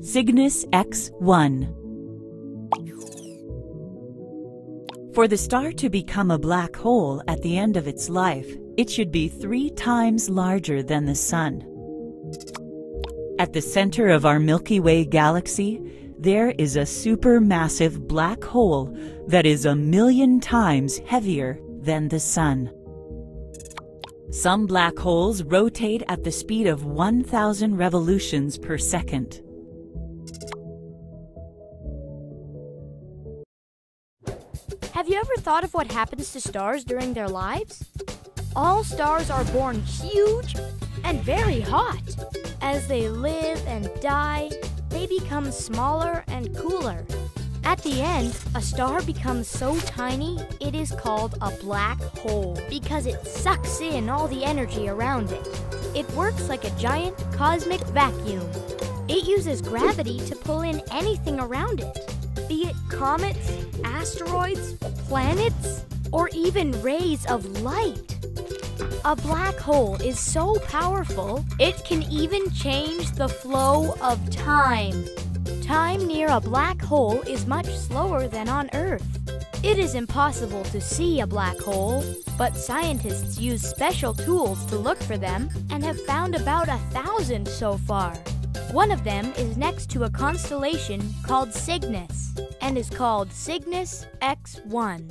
Cygnus X1. For the star to become a black hole at the end of its life, it should be three times larger than the Sun. At the center of our Milky Way galaxy, there is a supermassive black hole that is a million times heavier than the Sun. Some black holes rotate at the speed of 1,000 revolutions per second. Have you ever thought of what happens to stars during their lives? All stars are born huge and very hot. As they live and die, they become smaller and cooler. At the end, a star becomes so tiny it is called a black hole because it sucks in all the energy around it. It works like a giant cosmic vacuum. It uses gravity to pull in anything around it, be it comets, asteroids, planets, or even rays of light. A black hole is so powerful, it can even change the flow of time. Time near a black hole is much slower than on Earth. It is impossible to see a black hole, but scientists use special tools to look for them and have found about a thousand so far. One of them is next to a constellation called Cygnus and is called Cygnus X1.